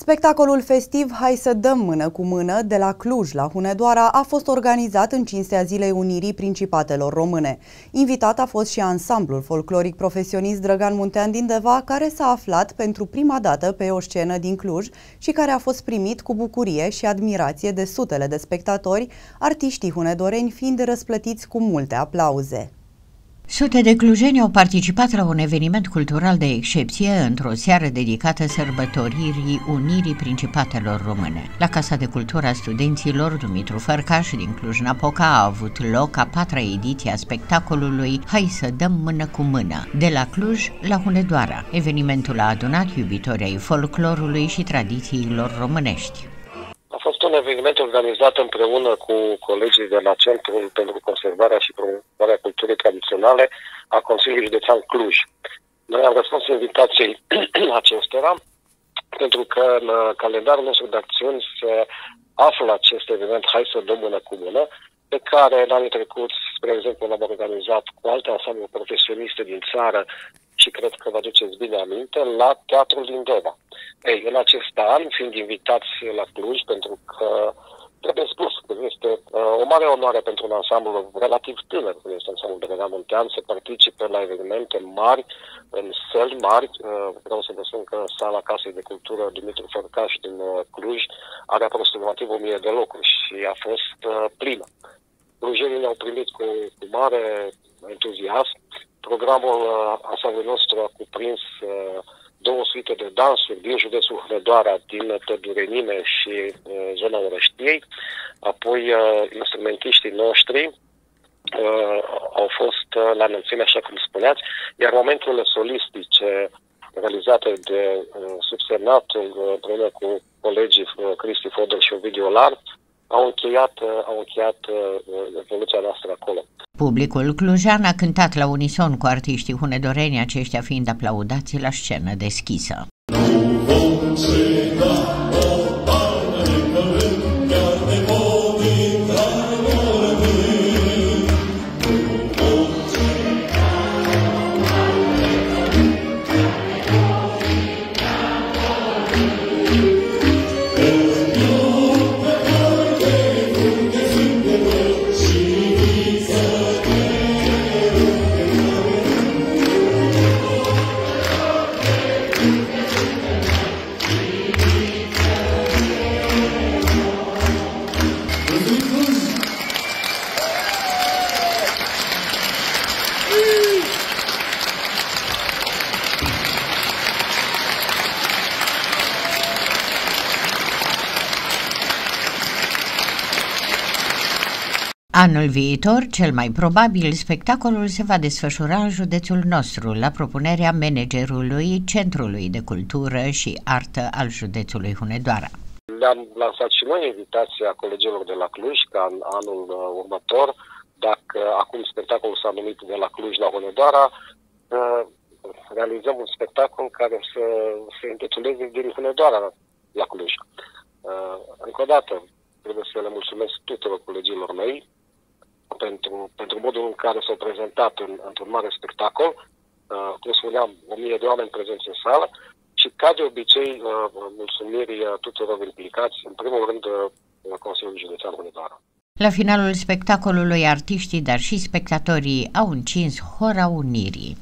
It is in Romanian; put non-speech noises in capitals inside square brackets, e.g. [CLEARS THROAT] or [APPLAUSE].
Spectacolul festiv Hai să dăm mână cu mână de la Cluj la Hunedoara a fost organizat în cinstea Zilei Unirii Principatelor Române. Invitat a fost și ansamblul folcloric profesionist Drăgan Muntean din Deva, care s-a aflat pentru prima dată pe o scenă din Cluj și care a fost primit cu bucurie și admirație de sutele de spectatori, artiștii hunedoreni fiind răsplătiți cu multe aplauze. Sute de clujeni au participat la un eveniment cultural de excepție într-o seară dedicată sărbătoririi Unirii Principatelor Române. La Casa de Cultură a Studenților Dumitru Fărcaș din Cluj-Napoca a avut loc a patra ediție a spectacolului Hai să dăm mână cu mână, de la Cluj la Hunedoara. Evenimentul a adunat iubitorii ai folclorului și tradițiilor românești un eveniment organizat împreună cu colegii de la Centrul pentru Conservarea și Promovarea Culturii Tradiționale a Consiliului Județean Cluj. Noi am răspuns invitației [CLEARS THROAT] acestora pentru că în calendarul nostru de acțiuni se află acest eveniment Hai să dăm mână cu mână, pe care în anii trecuți, spre exemplu, l-am organizat cu alte ansamble profesioniste din țară și cred că vă aduceți bine aminte, la Teatrul din Deva. Ei, în acest an, fiind invitați la Cluj, pentru că trebuie spus că este uh, o mare onoare pentru un ansamblu relativ tânăr, cum este ansamblul de la Muntean, să participe la evenimente mari, în săli mari. Uh, vreau să vă spun că sala Casei de Cultură Dumitru Fărcaș din uh, Cluj are aproximativ 1000 de locuri și a fost uh, plină. Clujenii ne-au primit cu, cu mare entuziasm. Programul uh, ansamblului nostru a cuprins uh, două suite de dansuri din județul Hrădoara, din Tădurenime și uh, zona Orăștiei. Apoi uh, instrumentiștii noștri uh, au fost uh, la înălțime, așa cum spuneați, iar momenturile solistice realizate de uh, subsemnatul uh, împreună cu colegii uh, Cristi Fodor și Ovidiu Olar au încheiat, uh, au încheiat uh, evoluția noastră acolo. Publicul clujan a cântat la unison cu artiștii hunedoreni, aceștia fiind aplaudați la scenă deschisă. Anul viitor, cel mai probabil, spectacolul se va desfășura în județul nostru, la propunerea managerului Centrului de Cultură și Artă al județului Hunedoara. Le-am lansat și noi invitația colegilor de la Cluj ca în anul uh, următor, dacă acum spectacolul s-a numit de la Cluj la Hunedoara, uh, realizăm un spectacol care să se intituleze din Hunedoara la Cluj. Uh, încă o dată, trebuie să le mulțumesc tuturor colegilor mei pentru, pentru modul în care s-au prezentat în, într-un mare spectacol. Uh, cum spuneam, o mie de oameni prezenți în sală și, ca de obicei, uh, mulțumiri uh, tuturor implicați, în primul rând, uh, Consiliul Județean Hunedoara. La finalul spectacolului, artiștii, dar și spectatorii au încins Hora Unirii.